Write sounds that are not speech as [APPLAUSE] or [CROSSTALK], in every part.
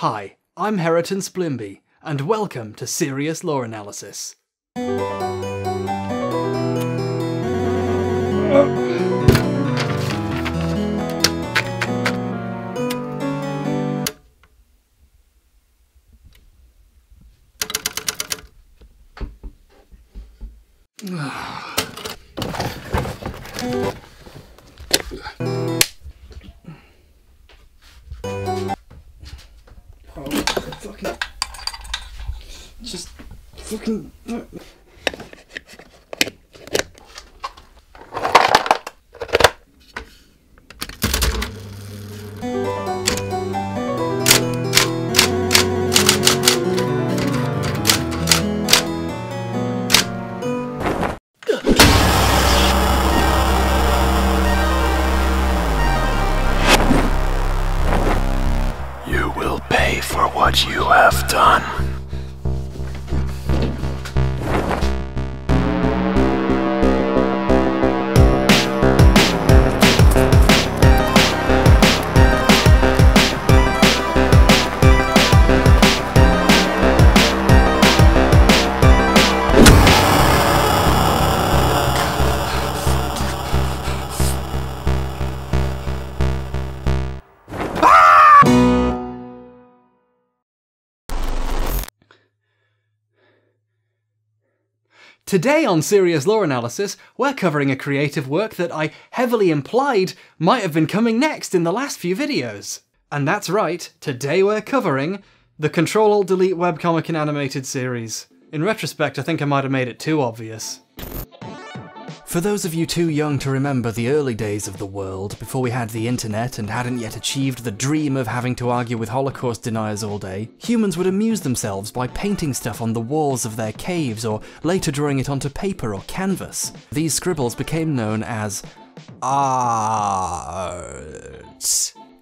Hi, I'm Hareton Splimby, and welcome to Serious Lore Analysis. [LAUGHS] Today on Serious Lore Analysis, we're covering a creative work that I heavily implied might have been coming next in the last few videos. And that's right, today we're covering the Control Alt Delete webcomic and animated series. In retrospect, I think I might have made it too obvious. For those of you too young to remember the early days of the world, before we had the internet and hadn't yet achieved the dream of having to argue with Holocaust deniers all day, humans would amuse themselves by painting stuff on the walls of their caves or later drawing it onto paper or canvas. These scribbles became known as art.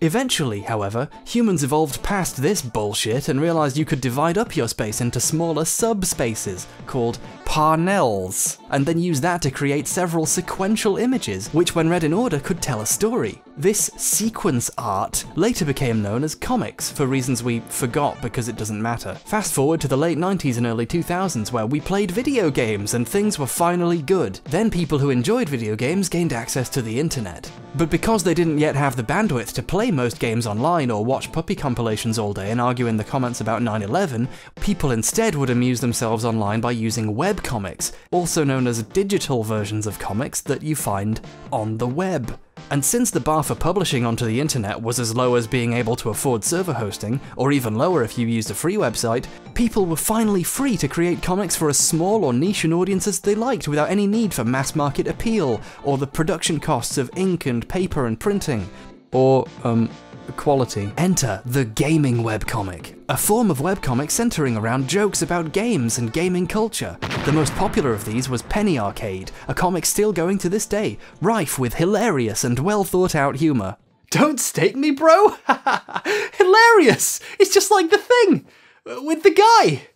Eventually, however, humans evolved past this bullshit and realized you could divide up your space into smaller subspaces called parnels, and then use that to create several sequential images, which when read in order could tell a story. This sequence art later became known as comics, for reasons we forgot because it doesn't matter. Fast forward to the late 90s and early 2000s where we played video games and things were finally good. Then people who enjoyed video games gained access to the internet. But because they didn't yet have the bandwidth to play most games online or watch puppy compilations all day and argue in the comments about 9-11, people instead would amuse themselves online by using webcomics, also known as digital versions of comics that you find on the web. And since the bar for publishing onto the internet was as low as being able to afford server hosting, or even lower if you used a free website, people were finally free to create comics for as small or niche an audience as they liked without any need for mass market appeal, or the production costs of ink and paper and printing. Or, um, quality. Enter the gaming webcomic, a form of webcomic centering around jokes about games and gaming culture. The most popular of these was Penny Arcade, a comic still going to this day, rife with hilarious and well thought out humour. Don't stake me, bro! [LAUGHS] hilarious! It's just like the thing! Uh, with the guy!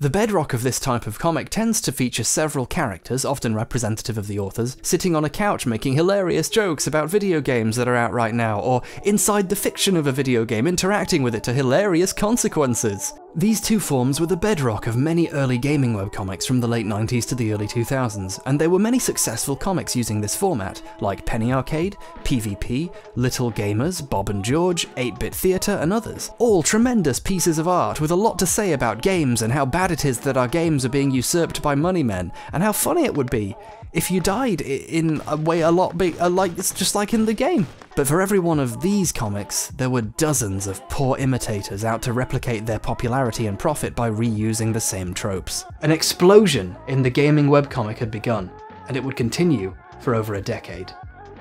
The bedrock of this type of comic tends to feature several characters, often representative of the authors, sitting on a couch making hilarious jokes about video games that are out right now, or inside the fiction of a video game interacting with it to hilarious consequences. These two forms were the bedrock of many early gaming webcomics from the late 90s to the early 2000s, and there were many successful comics using this format, like Penny Arcade, PvP, Little Gamers, Bob and George, 8-Bit Theatre, and others. All tremendous pieces of art with a lot to say about games and how bad it is that our games are being usurped by money men, and how funny it would be if you died in a way a lot big, uh, like it's just like in the game. But for every one of these comics, there were dozens of poor imitators out to replicate their popularity and profit by reusing the same tropes. An explosion in the gaming webcomic had begun, and it would continue for over a decade.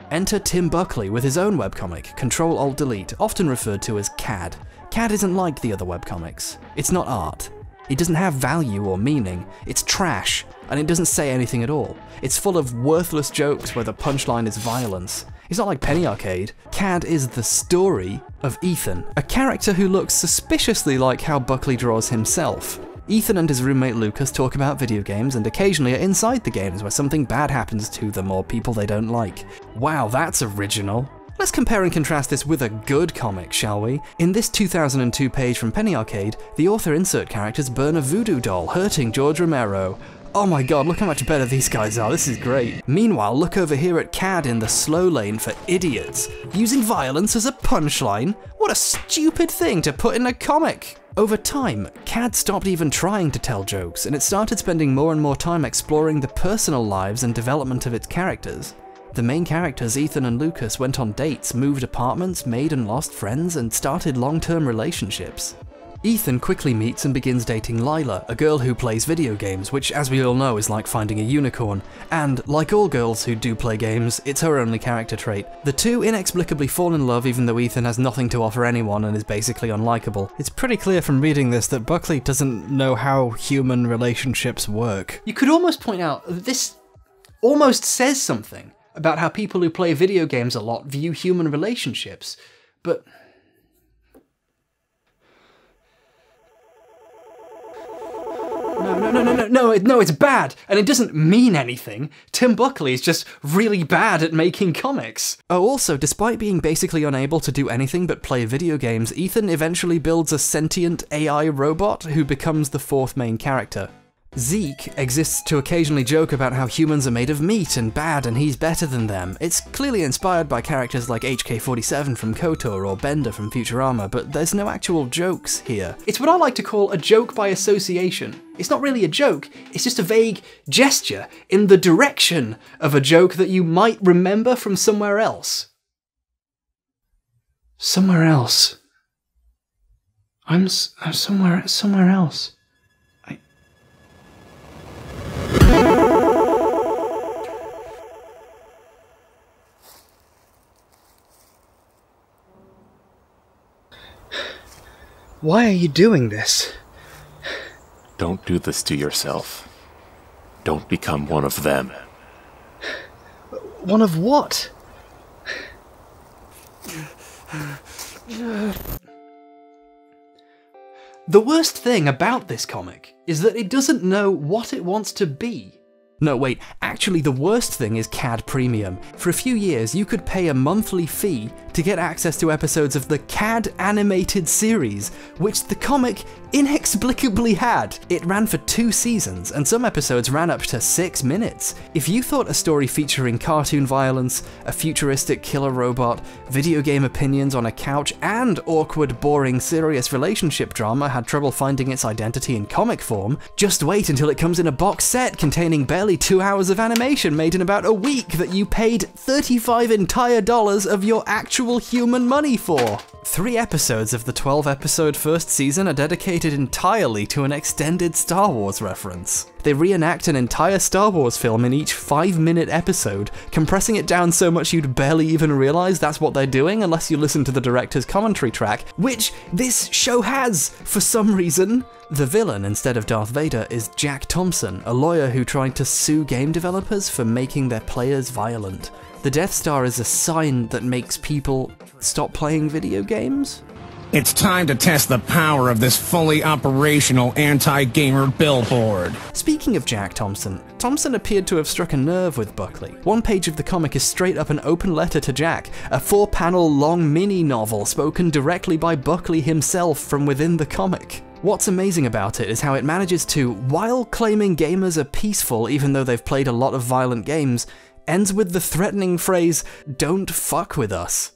Enter Tim Buckley with his own webcomic, Control Alt Delete, often referred to as CAD. CAD isn't like the other webcomics. It's not art. It doesn't have value or meaning. It's trash, and it doesn't say anything at all. It's full of worthless jokes where the punchline is violence. It's not like Penny Arcade. CAD is the story of Ethan, a character who looks suspiciously like how Buckley draws himself. Ethan and his roommate Lucas talk about video games and occasionally are inside the games where something bad happens to them or people they don't like. Wow, that's original. Let's compare and contrast this with a good comic, shall we? In this 2002 page from Penny Arcade, the author insert characters burn a voodoo doll, hurting George Romero. Oh my god, look how much better these guys are, this is great. Meanwhile, look over here at CAD in the slow lane for idiots. Using violence as a punchline? What a stupid thing to put in a comic! Over time, CAD stopped even trying to tell jokes, and it started spending more and more time exploring the personal lives and development of its characters. The main characters, Ethan and Lucas, went on dates, moved apartments, made and lost friends, and started long-term relationships. Ethan quickly meets and begins dating Lilah, a girl who plays video games, which as we all know is like finding a unicorn. And, like all girls who do play games, it's her only character trait. The two inexplicably fall in love even though Ethan has nothing to offer anyone and is basically unlikable. It's pretty clear from reading this that Buckley doesn't know how human relationships work. You could almost point out that this almost says something about how people who play video games a lot view human relationships, but No, no, no, no, no, no, no, it's bad, and it doesn't mean anything. Tim Buckley is just really bad at making comics. Oh, also, despite being basically unable to do anything but play video games, Ethan eventually builds a sentient AI robot who becomes the fourth main character. Zeke exists to occasionally joke about how humans are made of meat and bad and he's better than them. It's clearly inspired by characters like HK-47 from KOTOR or Bender from Futurama, but there's no actual jokes here. It's what I like to call a joke by association. It's not really a joke, it's just a vague gesture in the direction of a joke that you might remember from somewhere else. Somewhere else. I'm, I'm somewhere somewhere else. Why are you doing this? Don't do this to yourself. Don't become one of them. One of what? The worst thing about this comic is that it doesn't know what it wants to be. No, wait, actually, the worst thing is CAD Premium. For a few years, you could pay a monthly fee to get access to episodes of the CAD animated series, which the comic inexplicably had. It ran for two seasons, and some episodes ran up to six minutes. If you thought a story featuring cartoon violence, a futuristic killer robot, video game opinions on a couch, and awkward, boring, serious relationship drama had trouble finding its identity in comic form, just wait until it comes in a box set containing barely two hours of animation made in about a week that you paid 35 entire dollars of your actual human money for. Three episodes of the 12 episode first season are dedicated entirely to an extended Star Wars reference. They reenact an entire Star Wars film in each 5 minute episode, compressing it down so much you'd barely even realize that's what they're doing unless you listen to the director's commentary track, which this show has for some reason. The villain, instead of Darth Vader, is Jack Thompson, a lawyer who tried to sue game developers for making their players violent. The Death Star is a sign that makes people stop playing video games? It's time to test the power of this fully operational anti-gamer billboard. Speaking of Jack Thompson, Thompson appeared to have struck a nerve with Buckley. One page of the comic is straight up an open letter to Jack, a four panel long mini novel spoken directly by Buckley himself from within the comic. What's amazing about it is how it manages to, while claiming gamers are peaceful even though they've played a lot of violent games, ends with the threatening phrase, don't fuck with us.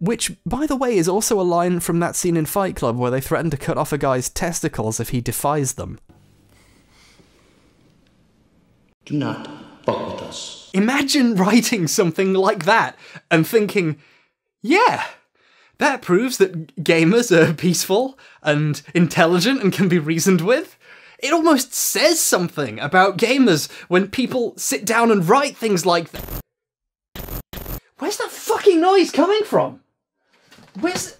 Which, by the way, is also a line from that scene in Fight Club where they threaten to cut off a guy's testicles if he defies them. Do not fuck with us. Imagine writing something like that and thinking, yeah, that proves that gamers are peaceful and intelligent and can be reasoned with. It almost says something about gamers when people sit down and write things like that. Where's that fucking noise coming from? Where's.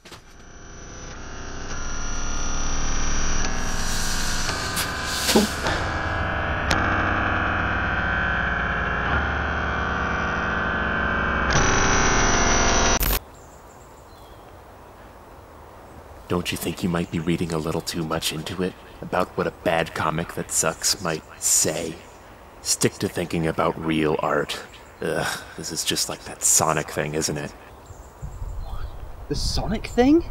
Don't you think you might be reading a little too much into it? About what a bad comic that sucks might say? Stick to thinking about real art. Ugh, this is just like that Sonic thing, isn't it? The Sonic thing?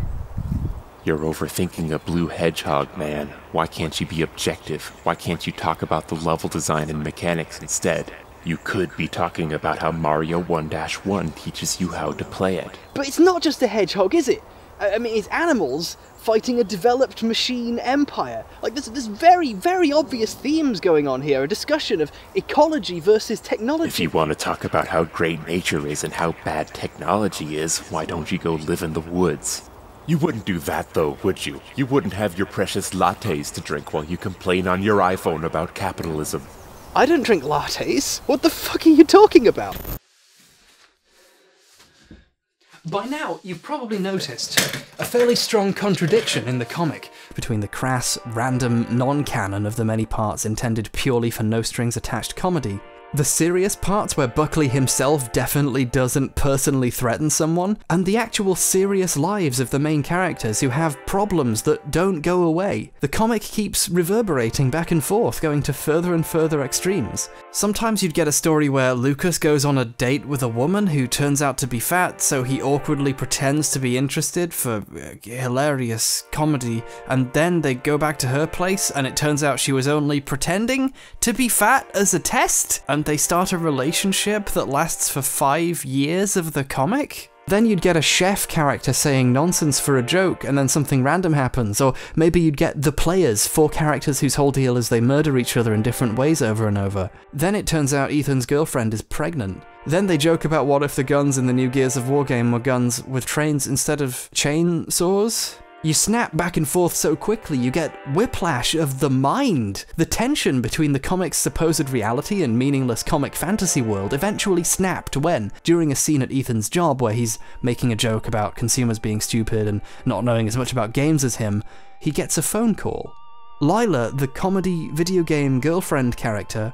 You're overthinking a blue hedgehog, man. Why can't you be objective? Why can't you talk about the level design and mechanics instead? You could be talking about how Mario 1 1 teaches you how to play it. But it's not just a hedgehog, is it? I mean, it's animals fighting a developed machine empire. Like, there's, there's very, very obvious themes going on here. A discussion of ecology versus technology. If you want to talk about how great nature is and how bad technology is, why don't you go live in the woods? You wouldn't do that though, would you? You wouldn't have your precious lattes to drink while you complain on your iPhone about capitalism. I don't drink lattes. What the fuck are you talking about? By now, you've probably noticed a fairly strong contradiction in the comic between the crass, random, non canon of the many parts intended purely for no strings attached comedy, the serious parts where Buckley himself definitely doesn't personally threaten someone, and the actual serious lives of the main characters who have problems that don't go away. The comic keeps reverberating back and forth, going to further and further extremes. Sometimes you'd get a story where Lucas goes on a date with a woman who turns out to be fat, so he awkwardly pretends to be interested for uh, hilarious comedy, and then they go back to her place and it turns out she was only pretending to be fat as a test, and they start a relationship that lasts for five years of the comic? Then you'd get a chef character saying nonsense for a joke, and then something random happens. Or maybe you'd get the players, four characters whose whole deal is they murder each other in different ways over and over. Then it turns out Ethan's girlfriend is pregnant. Then they joke about what if the guns in the new Gears of War game were guns with trains instead of chainsaws? You snap back and forth so quickly, you get whiplash of the mind. The tension between the comic's supposed reality and meaningless comic fantasy world eventually snapped when, during a scene at Ethan's job where he's making a joke about consumers being stupid and not knowing as much about games as him, he gets a phone call. Lilah, the comedy video game girlfriend character,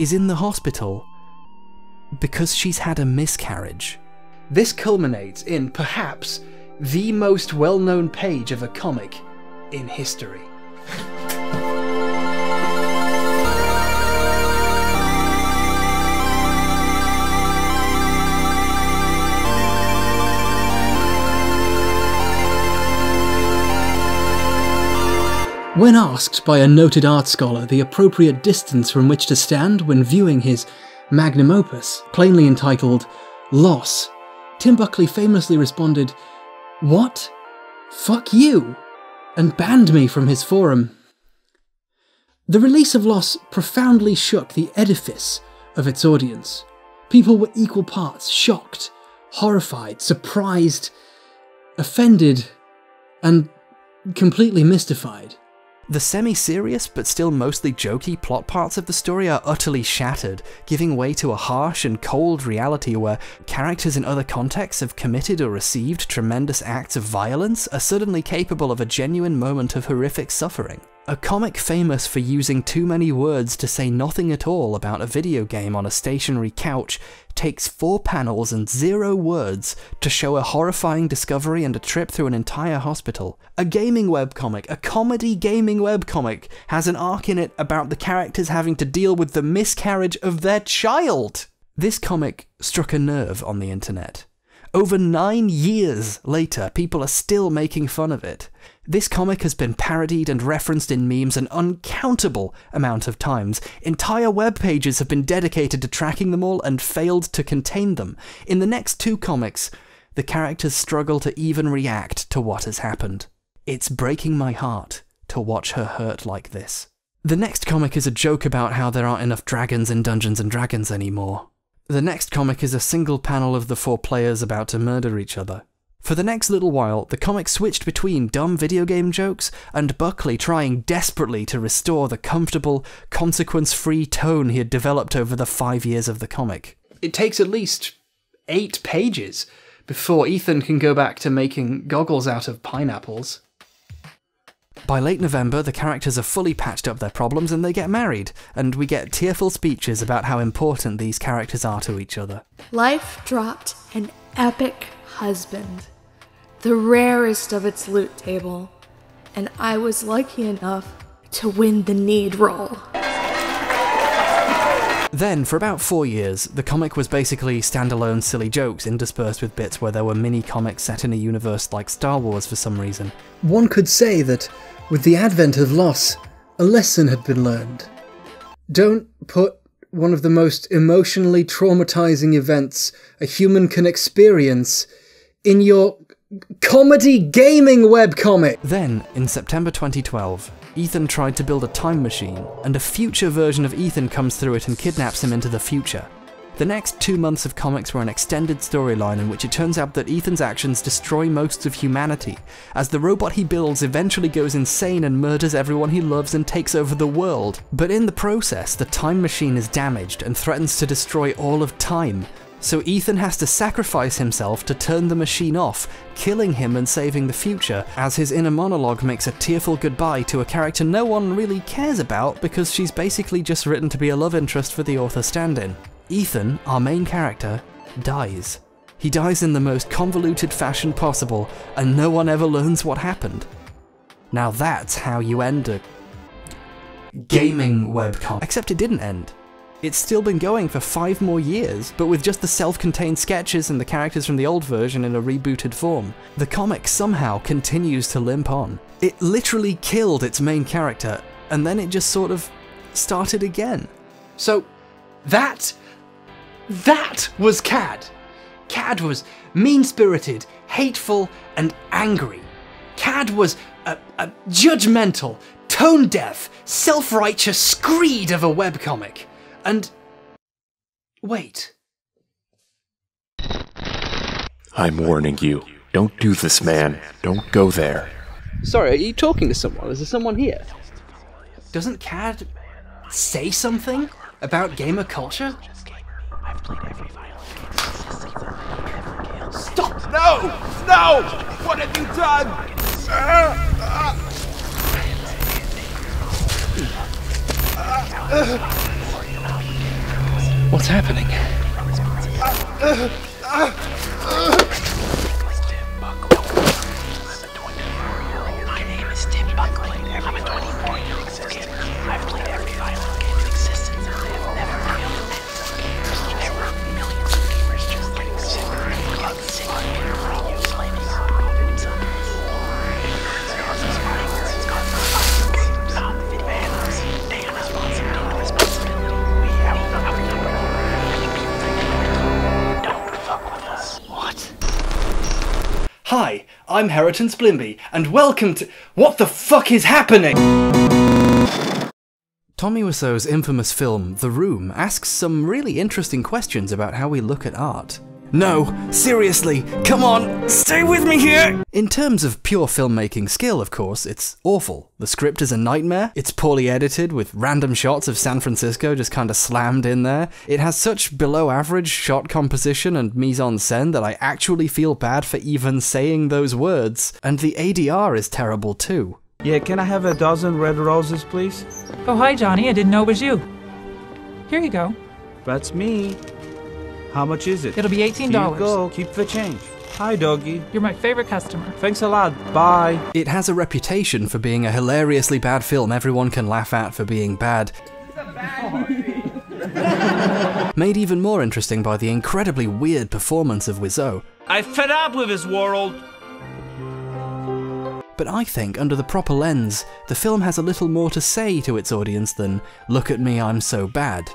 is in the hospital because she's had a miscarriage. This culminates in, perhaps, the most well known page of a comic in history. When asked by a noted art scholar the appropriate distance from which to stand when viewing his magnum opus, plainly entitled Loss, Tim Buckley famously responded, What? Fuck you! and banned me from his forum. The release of Loss profoundly shook the edifice of its audience. People were equal parts shocked, horrified, surprised, offended, and completely mystified. The semi serious but still mostly jokey plot parts of the story are utterly shattered, giving way to a harsh and cold reality where characters in other contexts have committed or received tremendous acts of violence are suddenly capable of a genuine moment of horrific suffering. A comic famous for using too many words to say nothing at all about a video game on a stationary couch takes four panels and zero words to show a horrifying discovery and a trip through an entire hospital. A gaming webcomic, a comedy gaming webcomic, has an arc in it about the characters having to deal with the miscarriage of their child! This comic struck a nerve on the internet. Over nine years later, people are still making fun of it. This comic has been parodied and referenced in memes an uncountable amount of times. Entire web pages have been dedicated to tracking them all and failed to contain them. In the next two comics, the characters struggle to even react to what has happened. It's breaking my heart to watch her hurt like this. The next comic is a joke about how there aren't enough dragons in Dungeons and Dragons anymore. The next comic is a single panel of the four players about to murder each other. For the next little while, the comic switched between dumb video game jokes and Buckley trying desperately to restore the comfortable, consequence free tone he had developed over the five years of the comic. It takes at least eight pages before Ethan can go back to making goggles out of pineapples. By late November, the characters have fully patched up their problems and they get married, and we get tearful speeches about how important these characters are to each other. Life dropped an epic husband, the rarest of its loot table, and I was lucky enough to win the need roll. Then, for about four years, the comic was basically standalone silly jokes interspersed with bits where there were mini comics set in a universe like Star Wars for some reason. One could say that, with the advent of loss, a lesson had been learned. Don't put one of the most emotionally traumatizing events a human can experience in your comedy gaming webcomic. Then, in September 2012, Ethan tried to build a time machine, and a future version of Ethan comes through it and kidnaps him into the future. The next two months of comics were an extended storyline in which it turns out that Ethan's actions destroy most of humanity, as the robot he builds eventually goes insane and murders everyone he loves and takes over the world. But in the process, the time machine is damaged and threatens to destroy all of time, so Ethan has to sacrifice himself to turn the machine off, killing him and saving the future, as his inner monologue makes a tearful goodbye to a character no one really cares about because she's basically just written to be a love interest for the author stand in. Ethan, our main character, dies. He dies in the most convoluted fashion possible, and no one ever learns what happened. Now that's how you end a gaming webcomic. Except it didn't end. It's still been going for five more years, but with just the self-contained sketches and the characters from the old version in a rebooted form. The comic somehow continues to limp on. It literally killed its main character, and then it just sort of started again. So, that. That was Cad. Cad was mean spirited, hateful, and angry. Cad was a, a judgmental, tone deaf, self righteous screed of a webcomic. And. Wait. I'm warning you. Don't do this, man. Don't go there. Sorry, are you talking to someone? Is there someone here? Doesn't Cad say something about gamer culture? Stop! No! No! What have you done? What's happening? My name is Tim Buckley. I'm a 24 year old kid. Hi, I'm Hareton Splimby, and welcome to. What the fuck is happening? Tommy Wiseau's infamous film, The Room, asks some really interesting questions about how we look at art. No, seriously, come on, stay with me here! In terms of pure filmmaking skill, of course, it's awful. The script is a nightmare, it's poorly edited, with random shots of San Francisco just kinda slammed in there. It has such below average shot composition and mise en scène that I actually feel bad for even saying those words, and the ADR is terrible too. Yeah, can I have a dozen red roses, please? Oh, hi, Johnny. I didn't know it was you. Here you go. That's me. How much is it? It'll be $18. Here you go. Keep the change. Hi, doggy. You're my favorite customer. Thanks a lot. Bye. It has a reputation for being a hilariously bad film everyone can laugh at for being bad. bad [LAUGHS] Made even more interesting by the incredibly weird performance of Wiseau. I fed up with this world. But I think, under the proper lens, the film has a little more to say to its audience than, look at me, I'm so bad.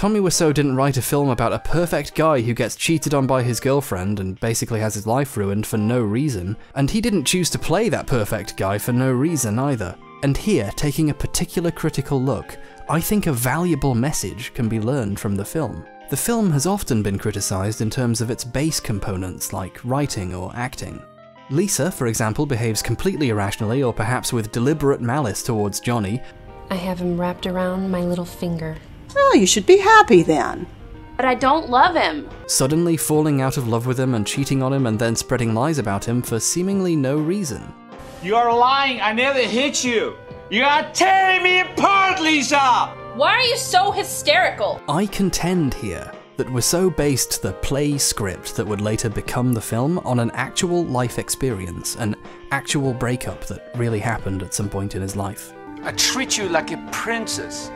Tommy Wiseau didn't write a film about a perfect guy who gets cheated on by his girlfriend and basically has his life ruined for no reason, and he didn't choose to play that perfect guy for no reason either. And here, taking a particular critical look, I think a valuable message can be learned from the film. The film has often been criticised in terms of its base components like writing or acting. Lisa, for example, behaves completely irrationally or perhaps with deliberate malice towards Johnny. I have him wrapped around my little finger. Oh, you should be happy then. But I don't love him. Suddenly falling out of love with him and cheating on him and then spreading lies about him for seemingly no reason. You are lying. I never hit you. You are tearing me apart, Lisa. Why are you so hysterical? I contend here that Wiseau based the play script that would later become the film on an actual life experience, an actual breakup that really happened at some point in his life. I treat you like a princess.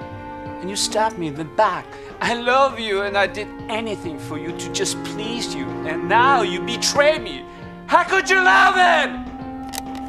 And you stabbed me in the back. I love you and I did anything for you to just please you. And now you betray me. How could you love it?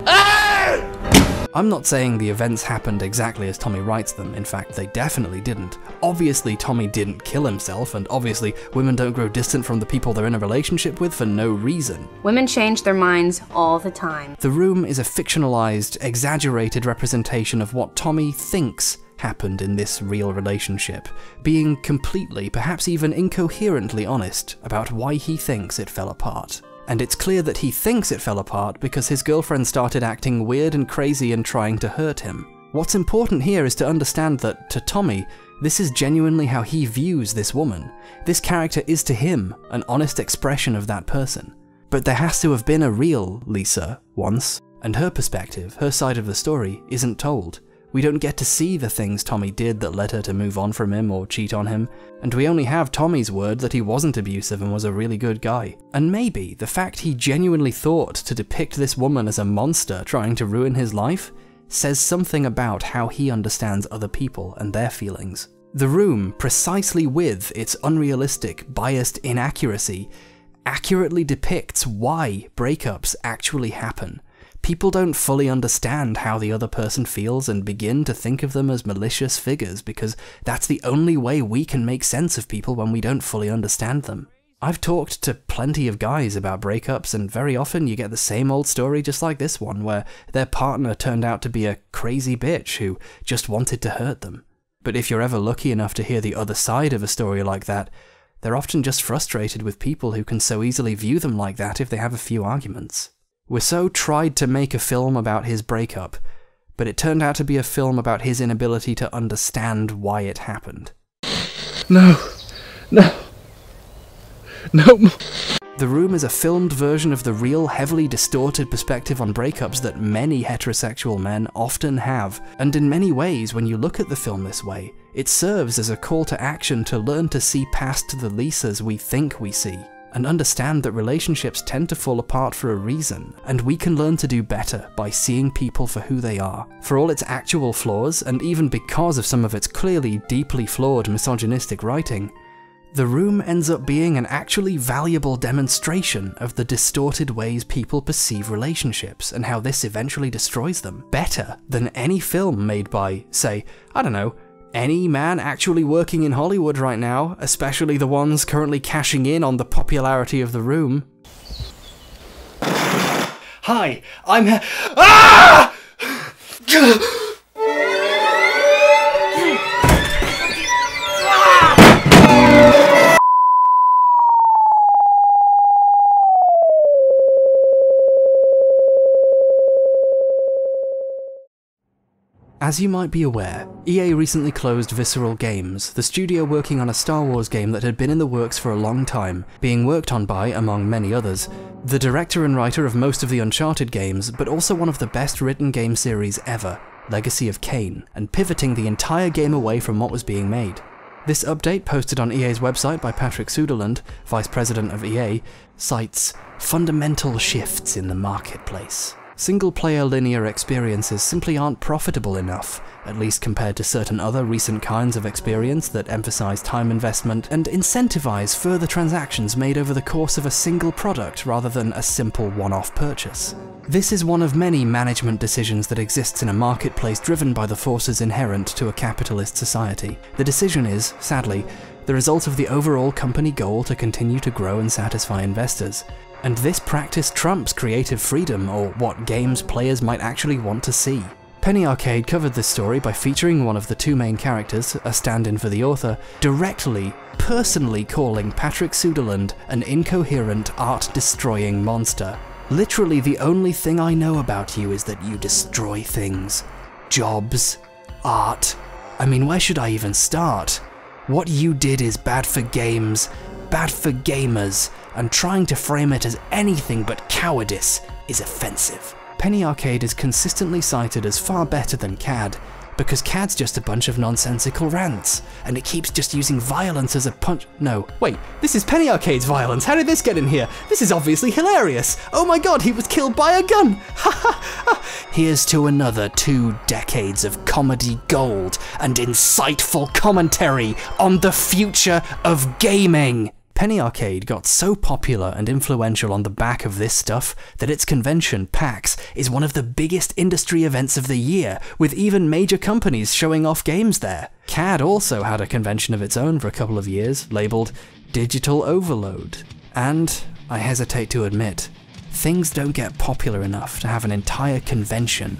Ah! I'm not saying the events happened exactly as Tommy writes them, in fact, they definitely didn't. Obviously, Tommy didn't kill himself, and obviously, women don't grow distant from the people they're in a relationship with for no reason. Women change their minds all the time. The Room is a fictionalized, exaggerated representation of what Tommy thinks happened in this real relationship, being completely, perhaps even incoherently honest about why he thinks it fell apart. And it's clear that he thinks it fell apart because his girlfriend started acting weird and crazy and trying to hurt him. What's important here is to understand that, to Tommy, this is genuinely how he views this woman. This character is to him an honest expression of that person. But there has to have been a real Lisa once, and her perspective, her side of the story, isn't told. We don't get to see the things Tommy did that led her to move on from him or cheat on him, and we only have Tommy's word that he wasn't abusive and was a really good guy. And maybe the fact he genuinely thought to depict this woman as a monster trying to ruin his life says something about how he understands other people and their feelings. The Room, precisely with its unrealistic, biased inaccuracy, accurately depicts why breakups actually happen people don't fully understand how the other person feels and begin to think of them as malicious figures because that's the only way we can make sense of people when we don't fully understand them. I've talked to plenty of guys about breakups, and very often you get the same old story just like this one, where their partner turned out to be a crazy bitch who just wanted to hurt them. But if you're ever lucky enough to hear the other side of a story like that, they're often just frustrated with people who can so easily view them like that if they have a few arguments. Wiseau tried to make a film about his breakup, but it turned out to be a film about his inability to understand why it happened. No. No. No. The Room is a filmed version of the real, heavily distorted perspective on breakups that many heterosexual men often have, and in many ways, when you look at the film this way, it serves as a call to action to learn to see past the Lisas we think we see and understand that relationships tend to fall apart for a reason, and we can learn to do better by seeing people for who they are. For all its actual flaws, and even because of some of its clearly deeply flawed misogynistic writing, the Room ends up being an actually valuable demonstration of the distorted ways people perceive relationships and how this eventually destroys them, better than any film made by, say, I don't know, any man actually working in Hollywood right now, especially the ones currently cashing in on the popularity of the room. Hi, I'm. Ah! As you might be aware, EA recently closed Visceral Games, the studio working on a Star Wars game that had been in the works for a long time, being worked on by, among many others, the director and writer of most of the Uncharted games, but also one of the best written game series ever, Legacy of Kain, and pivoting the entire game away from what was being made. This update, posted on EA's website by Patrick Söderlund, Vice President of EA, cites fundamental shifts in the marketplace. Single-player linear experiences simply aren't profitable enough, at least compared to certain other recent kinds of experience that emphasize time investment and incentivize further transactions made over the course of a single product rather than a simple one-off purchase. This is one of many management decisions that exists in a marketplace driven by the forces inherent to a capitalist society. The decision is, sadly, the result of the overall company goal to continue to grow and satisfy investors. And this practice trumps creative freedom, or what games players might actually want to see. Penny Arcade covered this story by featuring one of the two main characters, a stand-in for the author, directly, personally calling Patrick Söderlund an incoherent, art-destroying monster. Literally the only thing I know about you is that you destroy things. Jobs. Art. I mean, where should I even start? What you did is bad for games, bad for gamers, and trying to frame it as anything but cowardice is offensive. Penny Arcade is consistently cited as far better than CAD, because CAD's just a bunch of nonsensical rants, and it keeps just using violence as a punch. No, wait, this is Penny Arcade's violence. How did this get in here? This is obviously hilarious. Oh my god, he was killed by a gun. [LAUGHS] Ha ha ha. Here's to another two decades of comedy gold and insightful commentary on the future of gaming. Penny Arcade got so popular and influential on the back of this stuff that its convention, PAX, is one of the biggest industry events of the year, with even major companies showing off games there. CAD also had a convention of its own for a couple of years, labelled Digital Overload. And, I hesitate to admit, things don't get popular enough to have an entire convention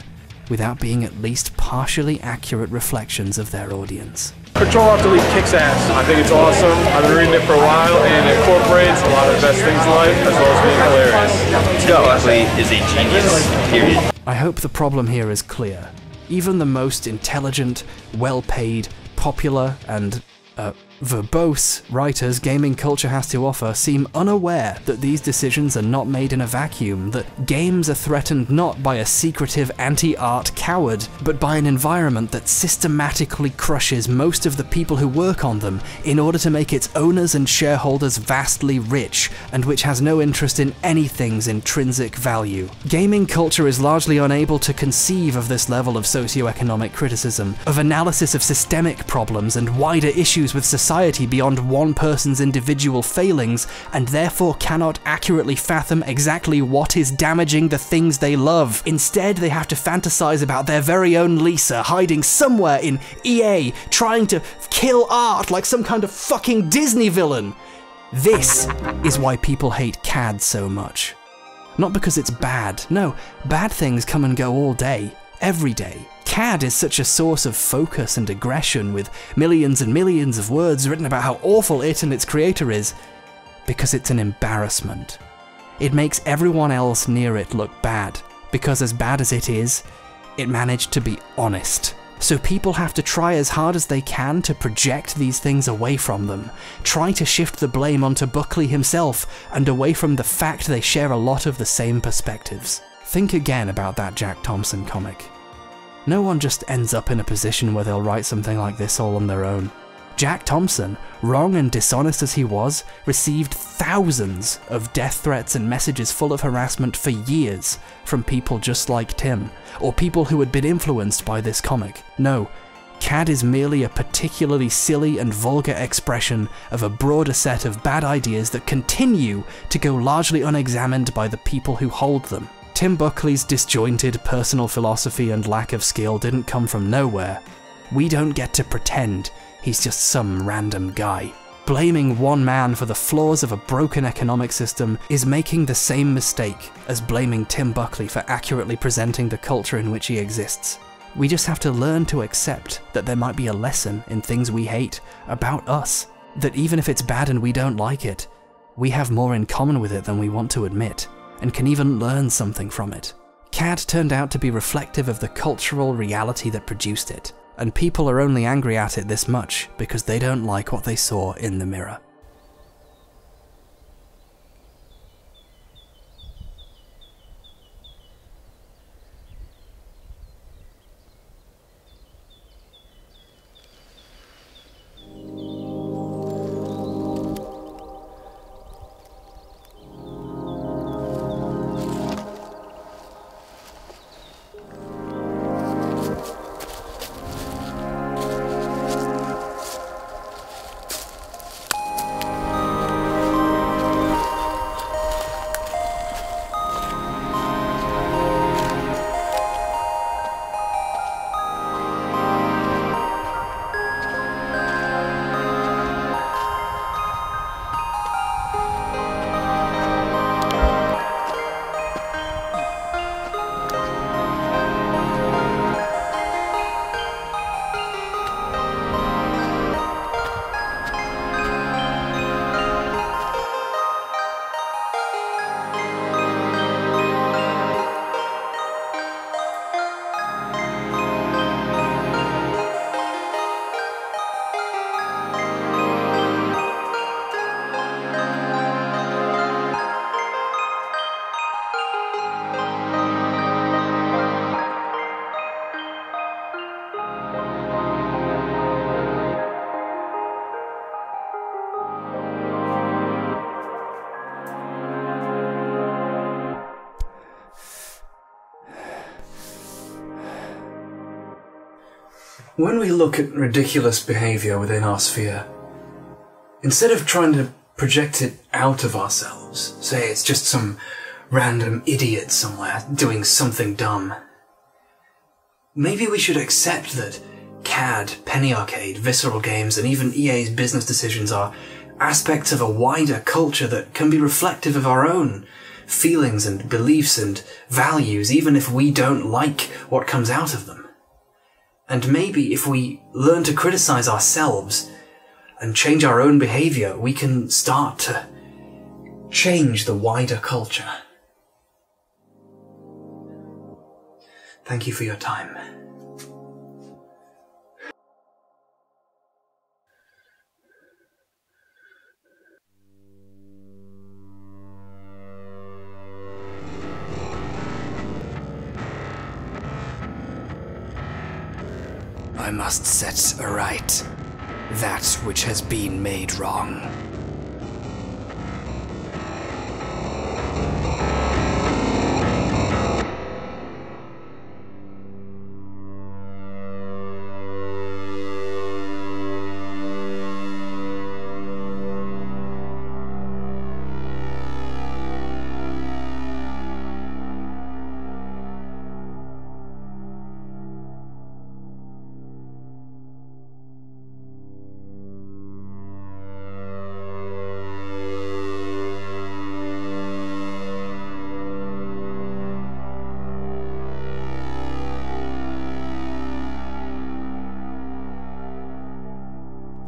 without being at least partially accurate reflections of their audience. Control Alt Delete kicks ass. I think it's awesome. I've been reading it for a while and it incorporates a lot of the best things in life as well as being hilarious. Control Alt Delete is a genius, period. I hope the problem here is clear. Even the most intelligent, well paid, popular, and uh, verbose writers gaming culture has to offer seem unaware that these decisions are not made in a vacuum, that games are threatened not by a secretive anti art coward, but by an environment that systematically crushes most of the people who work on them in order to make its owners and shareholders vastly rich, and which has no interest in anything's intrinsic value. Gaming culture is largely unable to conceive of this level of socioeconomic criticism, of analysis of systemic problems and wider issues with society society beyond one person's individual failings, and therefore cannot accurately fathom exactly what is damaging the things they love. Instead, they have to fantasize about their very own Lisa hiding somewhere in EA, trying to kill art like some kind of fucking Disney villain. This is why people hate CAD so much. Not because it's bad, no, bad things come and go all day, every day. CAD is such a source of focus and aggression with millions and millions of words written about how awful it and its creator is, because it's an embarrassment. It makes everyone else near it look bad, because as bad as it is, it managed to be honest. So people have to try as hard as they can to project these things away from them, try to shift the blame onto Buckley himself and away from the fact they share a lot of the same perspectives. Think again about that Jack Thompson comic. No one just ends up in a position where they'll write something like this all on their own. Jack Thompson, wrong and dishonest as he was, received thousands of death threats and messages full of harassment for years from people just like Tim, or people who had been influenced by this comic. No, CAD is merely a particularly silly and vulgar expression of a broader set of bad ideas that continue to go largely unexamined by the people who hold them. Tim Buckley's disjointed personal philosophy and lack of skill didn't come from nowhere. We don't get to pretend he's just some random guy. Blaming one man for the flaws of a broken economic system is making the same mistake as blaming Tim Buckley for accurately presenting the culture in which he exists. We just have to learn to accept that there might be a lesson in things we hate about us. That even if it's bad and we don't like it, we have more in common with it than we want to admit and can even learn something from it. CAD turned out to be reflective of the cultural reality that produced it, and people are only angry at it this much because they don't like what they saw in the mirror. When we look at ridiculous behavior within our sphere, instead of trying to project it out of ourselves, say it's just some random idiot somewhere doing something dumb, maybe we should accept that CAD, Penny Arcade, Visceral Games, and even EA's business decisions are aspects of a wider culture that can be reflective of our own feelings and beliefs and values, even if we don't like what comes out of them. And maybe if we learn to criticize ourselves and change our own behavior, we can start to change the wider culture. Thank you for your time. I must set aright that which has been made wrong.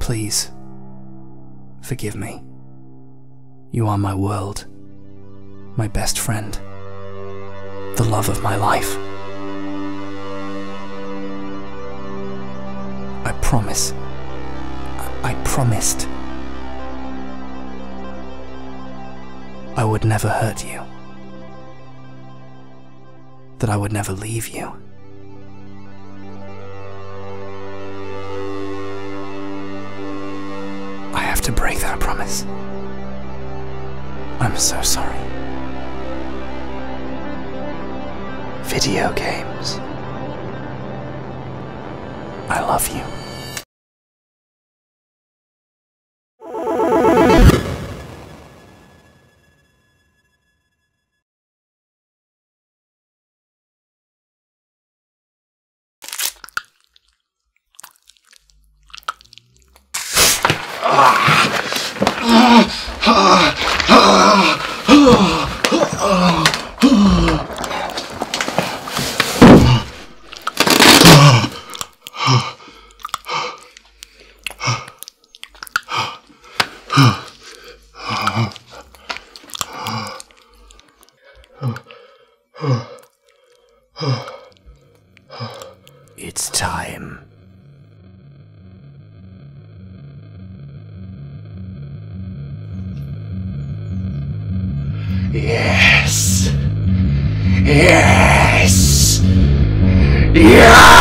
Please, forgive me. You are my world, my best friend, the love of my life. I promise. I promised. I would never hurt you. That I would never leave you. That promise. I'm so sorry. Video games. I love you. Yes. Yes. Yes.